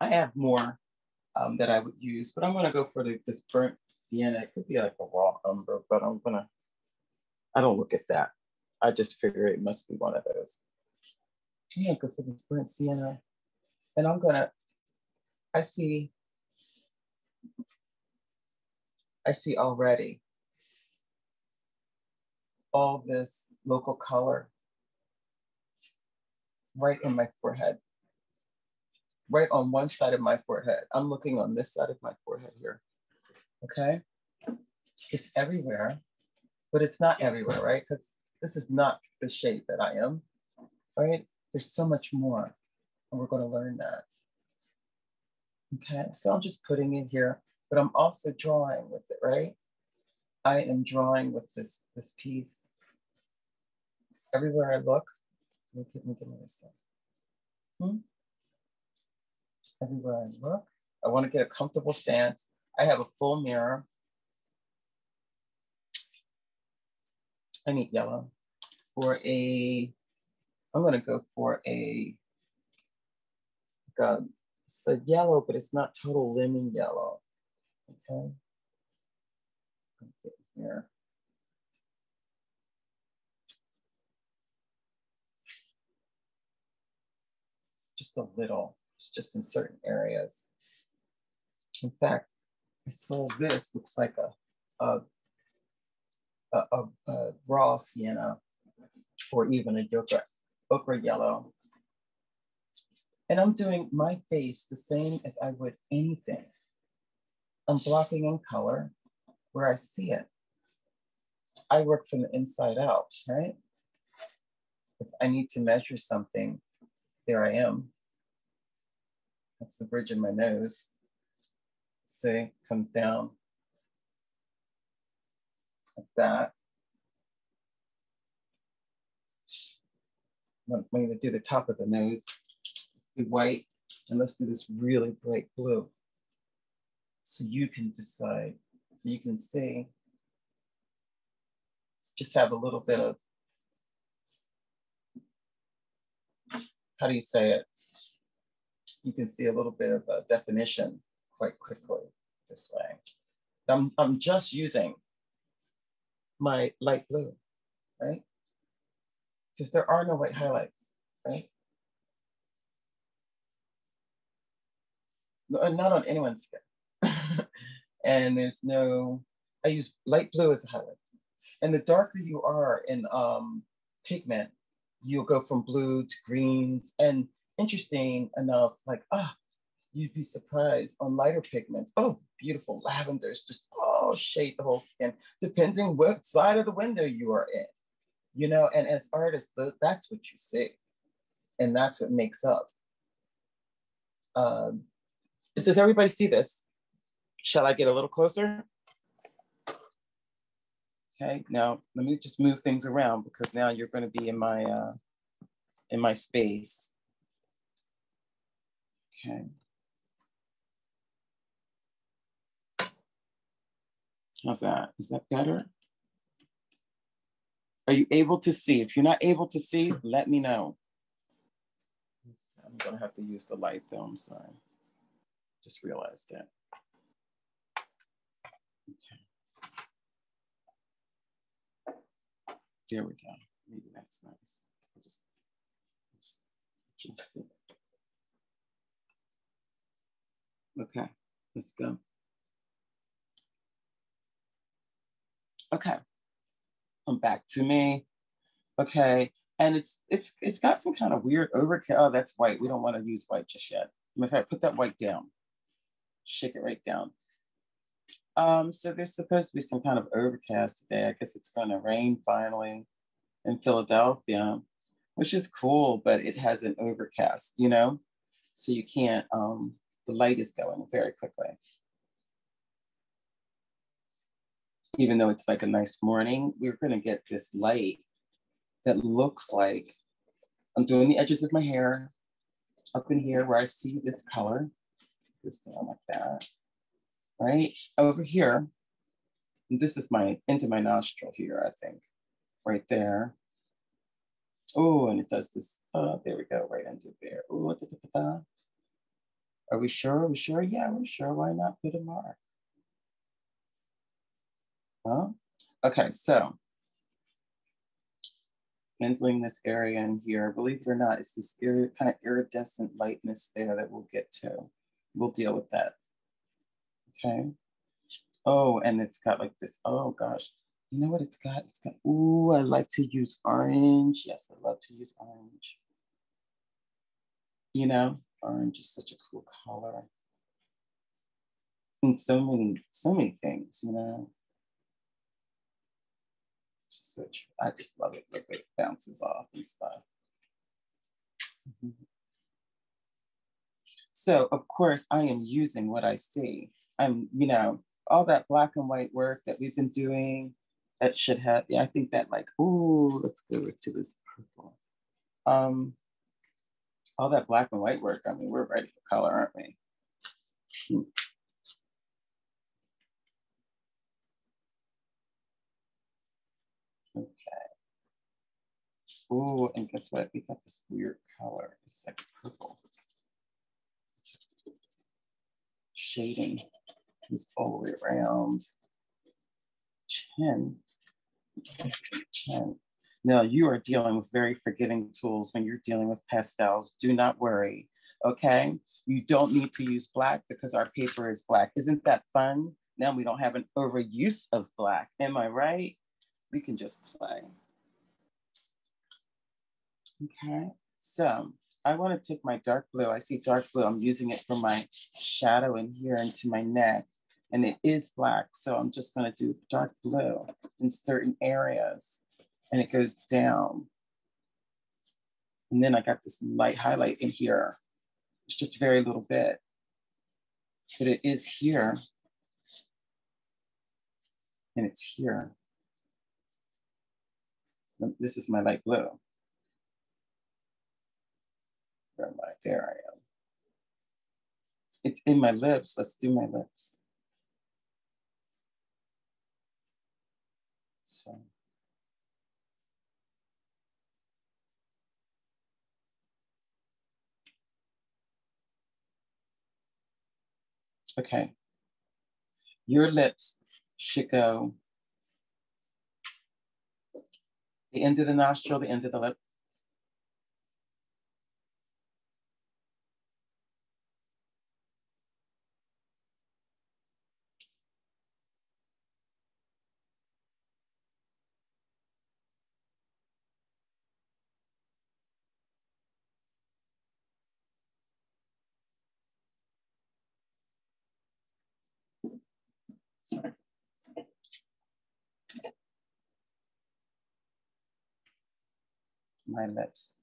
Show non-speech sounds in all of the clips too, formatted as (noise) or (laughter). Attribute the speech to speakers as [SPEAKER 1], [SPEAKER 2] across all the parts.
[SPEAKER 1] I have more um, that I would use, but I'm gonna go for the, this burnt sienna. It could be like a raw umber, but I'm gonna, I don't look at that. I just figure it must be one of those. I'm gonna go for this burnt sienna. And I'm gonna, I see, I see already all this local color right in my forehead, right on one side of my forehead. I'm looking on this side of my forehead here, okay? It's everywhere, but it's not everywhere, right? Because this is not the shade that I am, right? There's so much more, and we're gonna learn that. Okay, so I'm just putting it here, but I'm also drawing with it, right? I am drawing with this, this piece. Everywhere I look, let me get this thing. Hmm? Everywhere I look, I want to get a comfortable stance. I have a full mirror. I need yellow for a, I'm gonna go for a, like a it's a yellow, but it's not total lemon yellow. Okay. Here. Just a little, it's just in certain areas. In fact, I saw this looks like a, a, a, a, a raw sienna or even a ochre, ochre yellow. And I'm doing my face the same as I would anything. I'm blocking in color where I see it. I work from the inside out, right? If I need to measure something, there I am. That's the bridge of my nose. See, comes down like that. I'm going to do the top of the nose Let's do white, and let's do this really bright blue. So you can decide, so you can see, just have a little bit of, how do you say it? You can see a little bit of a definition quite quickly this way. I'm, I'm just using my light blue, right? Because there are no white highlights, right? Not on anyone's skin. (laughs) and there's no, I use light blue as a highlight. And the darker you are in um, pigment, you'll go from blue to greens. And interesting enough, like, ah, you'd be surprised on lighter pigments. Oh, beautiful lavenders, just oh, shade the whole skin, depending what side of the window you are in. You know, and as artists, that's what you see. And that's what makes up um, does everybody see this? Shall I get a little closer? Okay, now let me just move things around because now you're going to be in my uh, in my space. Okay. How's that? Is that better? Are you able to see? If you're not able to see, let me know. I'm gonna have to use the light though, I'm sorry. Just realized that. Okay. There we go. Maybe that's nice. I'll just, just adjust it. Okay, let's go. Okay, I'm back to me. Okay, and it's it's it's got some kind of weird overkill. Oh, that's white. We don't want to use white just yet. In fact, put that white down shake it right down. Um, so there's supposed to be some kind of overcast today. I guess it's going to rain finally in Philadelphia, which is cool, but it has an overcast, you know? So you can't, um, the light is going very quickly. Even though it's like a nice morning, we're going to get this light that looks like I'm doing the edges of my hair up in here where I see this color this down like that, right? Over here, this is my, into my nostril here, I think, right there. Oh, and it does this, uh, there we go, right into there. Ooh, da, da, da, Are we sure? Are we sure? Yeah, we're sure. Why not put a mark? Huh? Okay, so handling this area in here, believe it or not, it's this kind of iridescent lightness there that we'll get to. We'll deal with that. Okay. Oh, and it's got like this, oh gosh. You know what it's got? It's got, ooh, I like to use orange. Yes, I love to use orange. You know, orange is such a cool color. And so many, so many things, you know. Such, I just love it. Look, it bounces off and stuff. Mm -hmm. So of course I am using what I see. I'm, you know, all that black and white work that we've been doing that should have, I think that like, oh, let's go to this purple. Um, all that black and white work, I mean, we're ready for color, aren't we? Hmm. Okay. Oh, and guess what? We got this weird color. It's like purple. Shading goes all the way around. Chin. Chin. Now you are dealing with very forgiving tools when you're dealing with pastels. Do not worry, okay? You don't need to use black because our paper is black. Isn't that fun? Now we don't have an overuse of black. Am I right? We can just play. Okay, so I want to take my dark blue. I see dark blue. I'm using it for my shadow in here into my neck and it is black. So I'm just gonna do dark blue in certain areas and it goes down. And then I got this light highlight in here. It's just a very little bit, but it is here and it's here. This is my light blue. Where am I? There I am. It's in my lips. Let's do my lips. So. Okay. Your lips should go the end of the nostril, the end of the lip. My lips.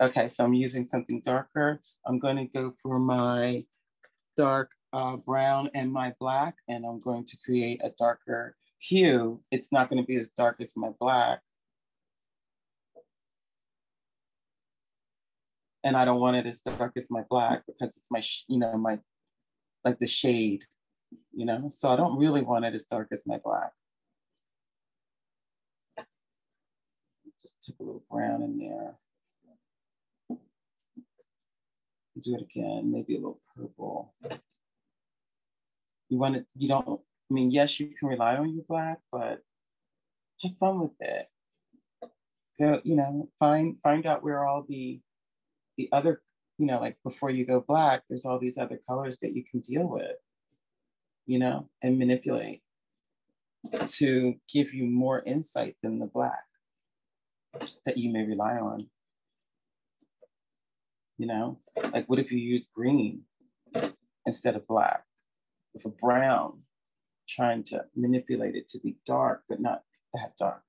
[SPEAKER 1] Okay, so I'm using something darker. I'm going to go for my dark uh, brown and my black, and I'm going to create a darker hue. It's not going to be as dark as my black. And I don't want it as dark as my black because it's my, you know, my, like the shade you know? So I don't really want it as dark as my black. Took a little brown in there. Do it again, maybe a little purple. You want it, you don't, I mean, yes, you can rely on your black, but have fun with it. Go, you know, find find out where all the the other, you know, like before you go black, there's all these other colors that you can deal with you know, and manipulate to give you more insight than the black that you may rely on. You know, like what if you use green instead of black? With a brown, trying to manipulate it to be dark, but not that dark,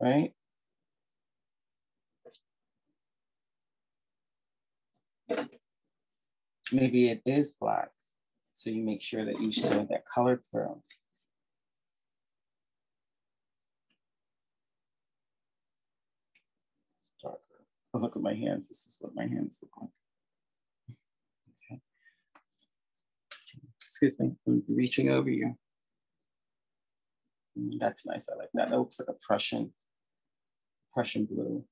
[SPEAKER 1] right? Maybe it is black, so you make sure that you show that color through. I look at my hands. This is what my hands look like. Okay. Excuse me, I'm reaching over you. Mm, that's nice. I like that. That looks like a Prussian, Prussian blue.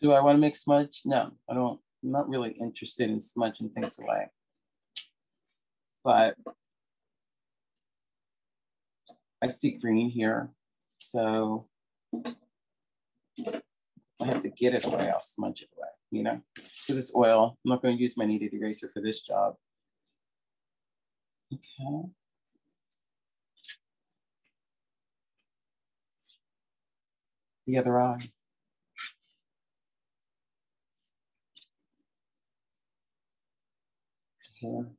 [SPEAKER 1] Do I want to make smudge? No, I don't. I'm not really interested in smudging things away. But I see green here, so I have to get it away. I'll smudge it away, you know, because it's oil. I'm not going to use my kneaded eraser for this job. Okay. The other eye. Here.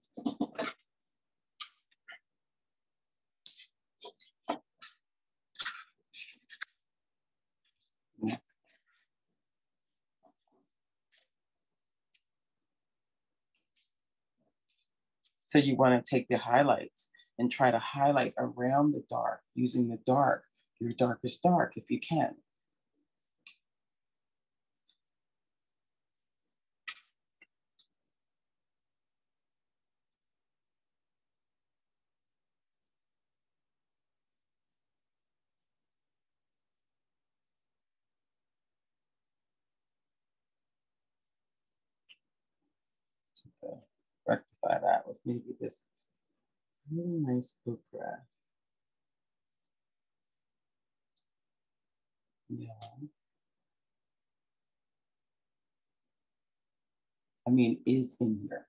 [SPEAKER 1] So you want to take the highlights and try to highlight around the dark using the dark, your darkest dark if you can. Okay rectify that with maybe this really nice ochre. Yeah. I mean, is in here.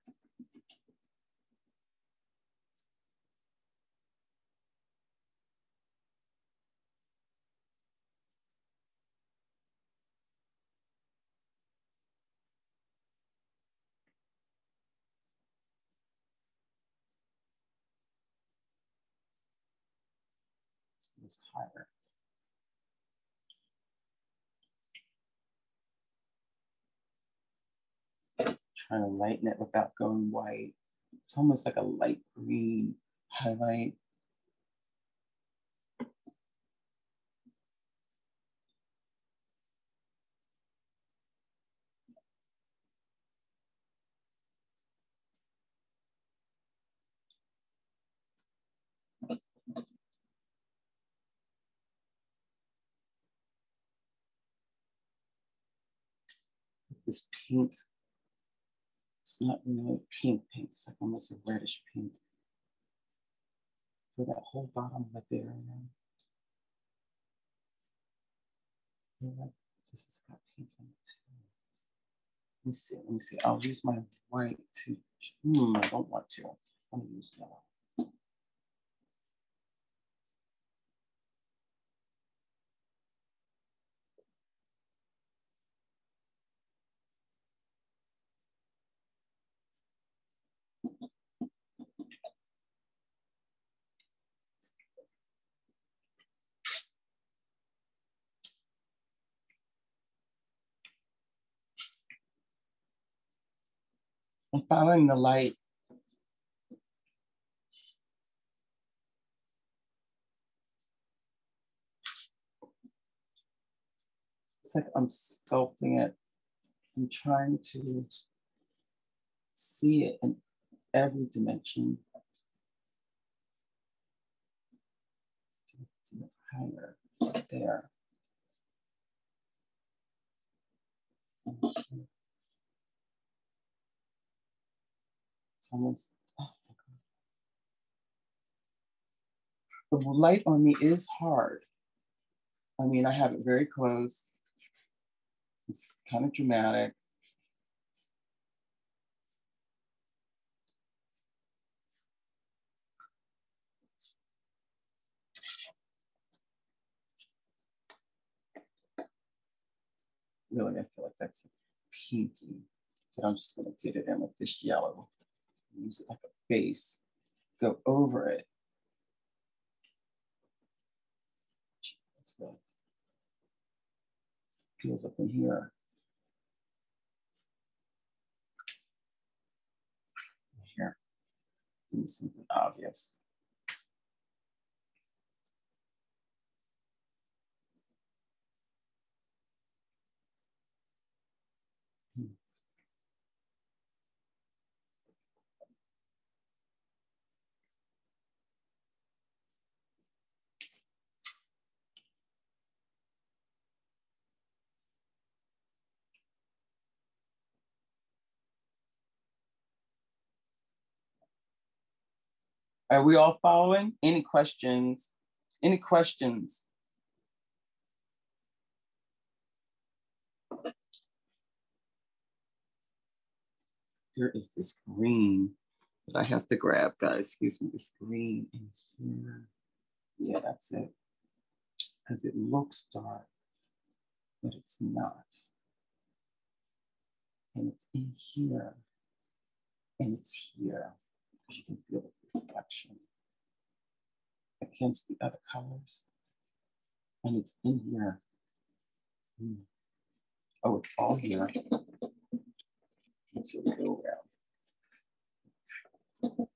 [SPEAKER 1] Is higher. Trying to lighten it without going white. It's almost like a light green highlight. This pink. It's not really pink pink, it's like almost a reddish pink. For that whole bottom lip area. Like this has got pink in it too. Let me see, let me see. I'll use my white to, hmm, I don't want to. I'm gonna use yellow. I'm following the light. It's like I'm sculpting it. I'm trying to see it in every dimension. Higher there. Okay. Almost, oh The light on me is hard. I mean, I have it very close. It's kind of dramatic. Really, I feel like that's pinky, but I'm just gonna get it in with this yellow use it like a base, go over it. That's good. Feels up in here. Here, something obvious. Are we all following? Any questions? Any questions? Here is this green that I have to grab, guys. Excuse me, this green in here. Yeah, that's it. Because it looks dark, but it's not. And it's in here, and it's here. You can feel the reflection against the other colors. And it's in here. Mm. Oh, it's all here. Let's go around.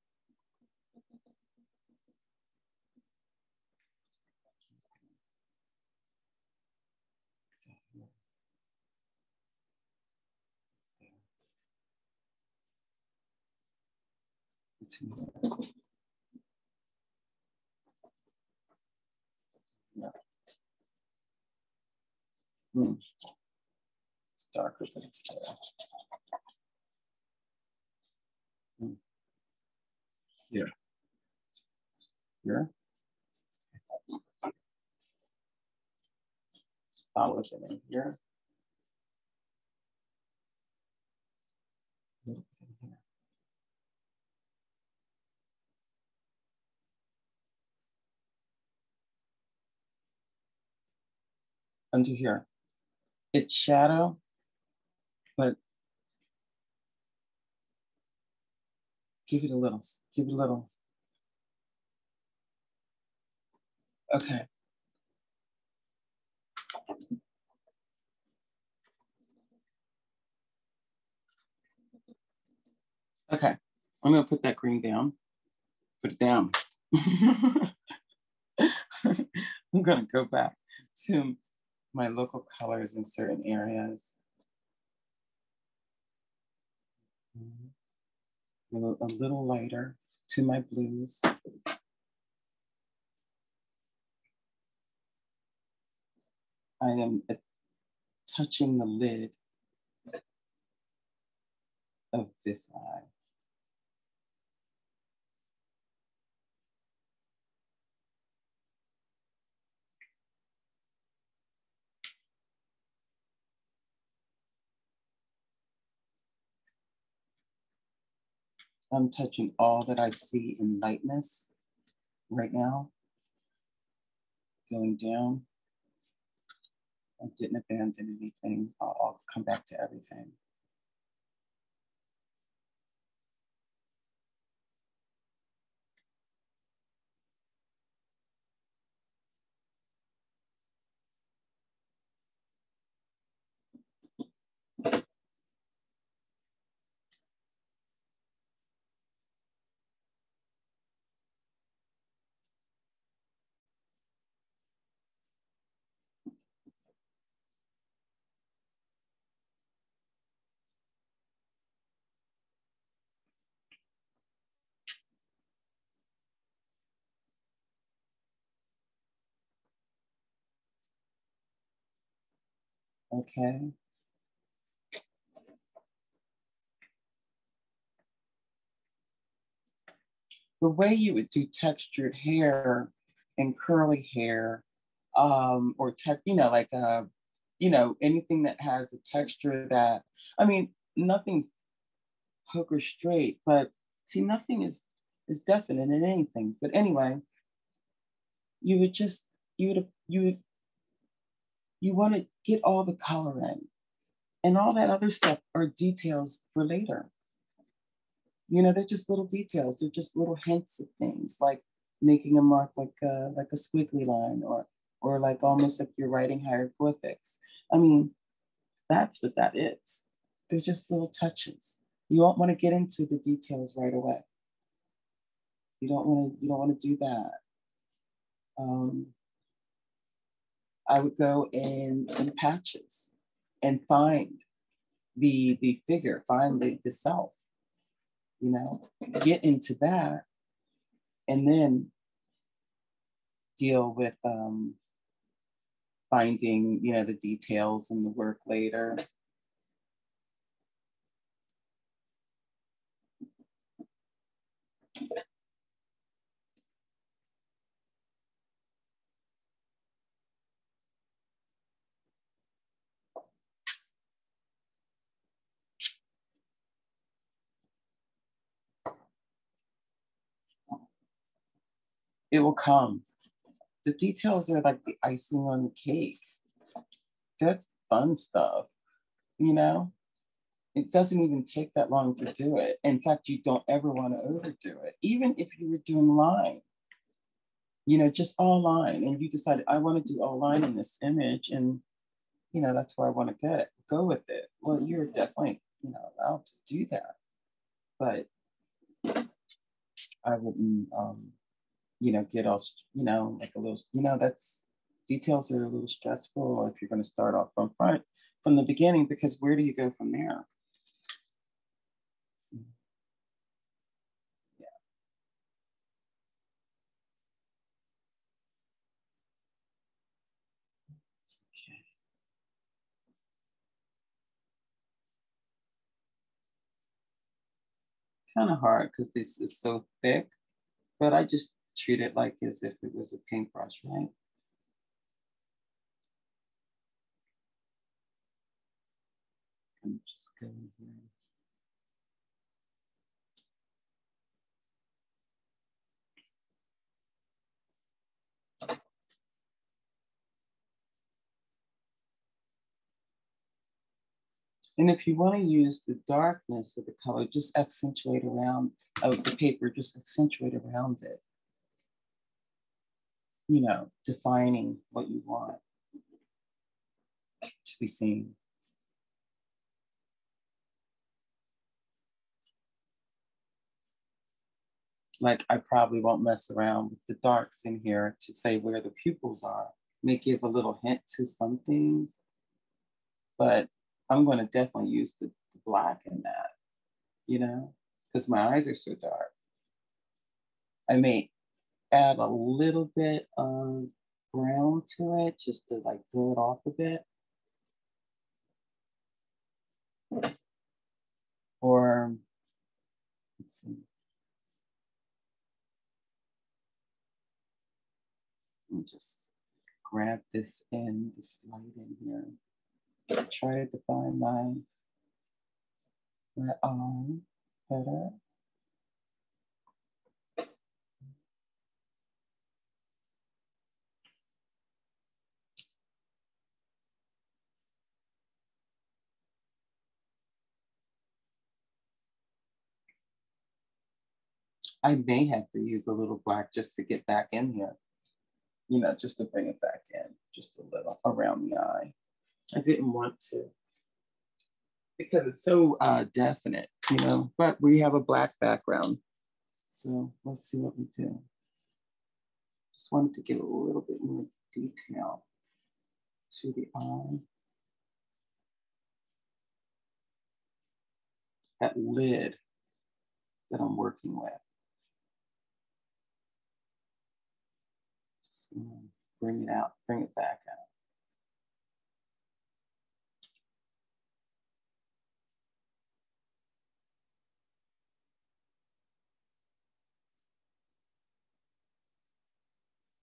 [SPEAKER 1] Yeah. Hmm. It's darker, but it's there. Hmm. Here. Here. Follows it in here. Under here. It's shadow, but give it a little, give it a little. Okay. Okay, I'm gonna put that green down. Put it down. (laughs) I'm gonna go back to my local colors in certain areas. A little, lighter to my blues. I am touching the lid of this eye. I'm touching all that I see in lightness right now. Going down. I didn't abandon anything. I'll, I'll come back to everything. Okay. The way you would do textured hair and curly hair, um, or tech, you know, like uh, you know, anything that has a texture that, I mean, nothing's hook or straight, but see, nothing is is definite in anything. But anyway, you would just you would you would you want to get all the color in. And all that other stuff are details for later. You know, they're just little details. They're just little hints of things like making a mark like a, like a squiggly line or, or like almost like you're writing hieroglyphics. I mean, that's what that is. They're just little touches. You don't want to get into the details right away. You don't want to, you don't want to do that. Um, I would go in, in patches and find the the figure, find the, the self, you know, get into that and then deal with um, finding, you know, the details and the work later. It will come. The details are like the icing on the cake. That's fun stuff, you know? It doesn't even take that long to do it. In fact, you don't ever want to overdo it, even if you were doing line. You know, just all line, and you decided I want to do all line in this image, and you know that's where I want to get it. go with it. Well, you're definitely you know allowed to do that, but I wouldn't, um, you know, get all you know like a little, you know, that's details are a little stressful if you're going to start off from front from the beginning because where do you go from there? Kind of hard because this is so thick, but I just treat it like as if it was a paintbrush, right? I'm just going here. And if you want to use the darkness of the color, just accentuate around of the paper, just accentuate around it. You know, defining what you want to be seen. Like I probably won't mess around with the darks in here to say where the pupils are. May give a little hint to some things, but I'm going to definitely use the, the black in that, you know, because my eyes are so dark. I may add a little bit of brown to it just to like blow it off a bit. Or, let's see. Let me just grab this in, this light in here try to define my, my arm better. I may have to use a little black just to get back in here, you know, just to bring it back in, just a little around the eye. I didn't want to because it's so uh, definite, you know, but we have a black background. So let's see what we do. Just wanted to give a little bit more detail to the eye. That lid that I'm working with. Mm, bring it out, bring it back out.